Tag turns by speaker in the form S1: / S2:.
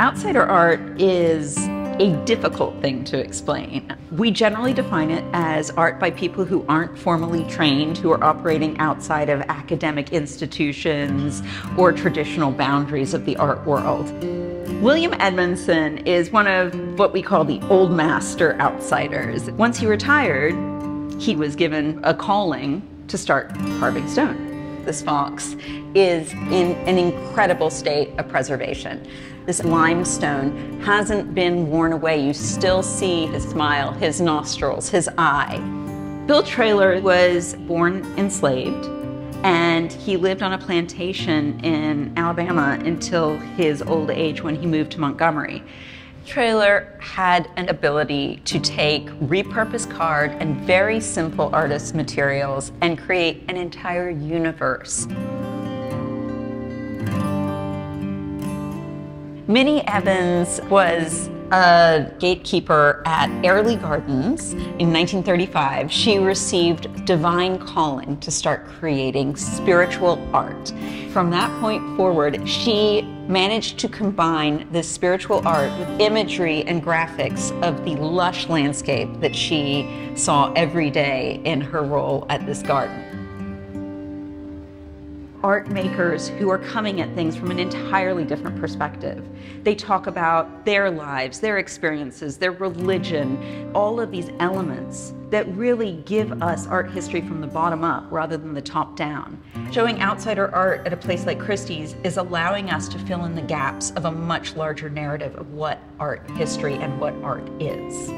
S1: Outsider art is a difficult thing to explain. We generally define it as art by people who aren't formally trained, who are operating outside of academic institutions or traditional boundaries of the art world. William Edmondson is one of what we call the old master outsiders. Once he retired, he was given a calling to start carving stone. The fox is in an incredible state of preservation. This limestone hasn't been worn away. You still see his smile, his nostrils, his eye. Bill Traylor was born enslaved and he lived on a plantation in Alabama until his old age when he moved to Montgomery. Traylor had an ability to take repurposed card and very simple artist materials and create an entire universe. Minnie Evans was a gatekeeper at Airlie Gardens in 1935. She received divine calling to start creating spiritual art. From that point forward, she managed to combine this spiritual art with imagery and graphics of the lush landscape that she saw every day in her role at this garden art makers who are coming at things from an entirely different perspective. They talk about their lives, their experiences, their religion, all of these elements that really give us art history from the bottom up rather than the top down. Showing outsider art at a place like Christie's is allowing us to fill in the gaps of a much larger narrative of what art history and what art is.